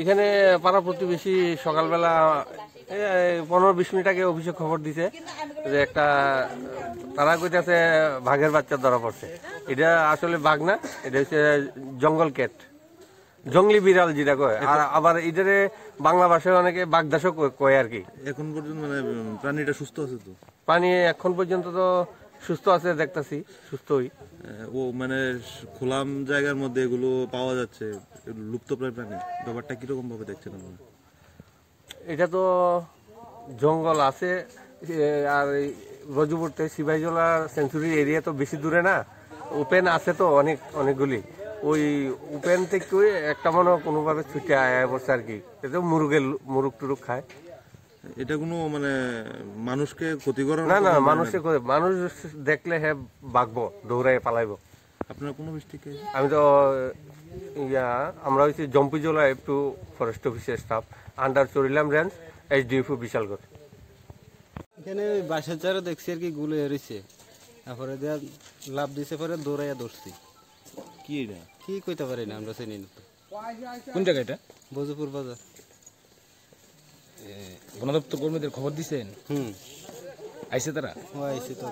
এখানে পাড়া প্রতিবেশী সকালবেলা পনেরো বিশ মিনিট আগে অফিসে খবর দিছে যে একটা, তারা কইতেছে, বাঘের বাচ্চা ধরা পড়ছে। এটা আসলে বাঘ না, এটা হচ্ছে জঙ্গল ক্যাট। জঙ্গলি বিড়াল যেটা কয় আর আবার এটারে বাংলা ভাষায় অনেকে বাগদাসও কয়- আর কি। এখন পর্যন্ত মানে প্রাণীটা সুস্থ আছে তো? পানি এখন পর্যন্ত তো সুস্থ আছে দেখতাছি সুস্থই। ও মানে খোলাম জায়গার মধ্যে এগুলো পাওয়া যাচ্ছে লুপ্তপ্রায় প্রাণী। ব্যাপারটা কীরকম ভাবে দেখছেন আপনারা? এটা তো জঙ্গল আছে আর রজপুরতে সিপাহীজলা সেঞ্চুরি এরিয়া তো বেশি দূরে না ওপেন আছে তো অনেক অনেকগুলি। ওই উপেন থেকে একটা মনে কোনোভাবে ছুটে আয় বসে আর কি। এটা মুরগের মুরুগ টুরুক খায়। এটা কোনো মানে মানুষকে ক্ষতি করে না না মানুষকে মানুষে করে- মানুষ দেখলে হ্যাঁ বাগবো দৌড়াই পালাইব। আপনার কোনো মিস্টেক আমি তো ইয়া আমরা হচ্ছে জম্পি জম্পিজোলা একটু ফরেস্ট অফিসের স্টাফ আন্ডার চরিলাম রেঞ্জ এইচডিএফও বিশালগড়। এখানে ওই বাসার চারা দেখছি আর কি গুলো এরিছে তারপরে লাভ দিছে পরে দৌড়াইয়া ধরছি কি এটা কি কইতে পারি না আমরা চিনি না কোন জায়গা এটা? বজপুর বাজার। বন দপ্তর কর্মীদের খবর দিছেন? হুম। আইসে তারা? ও আইসি তো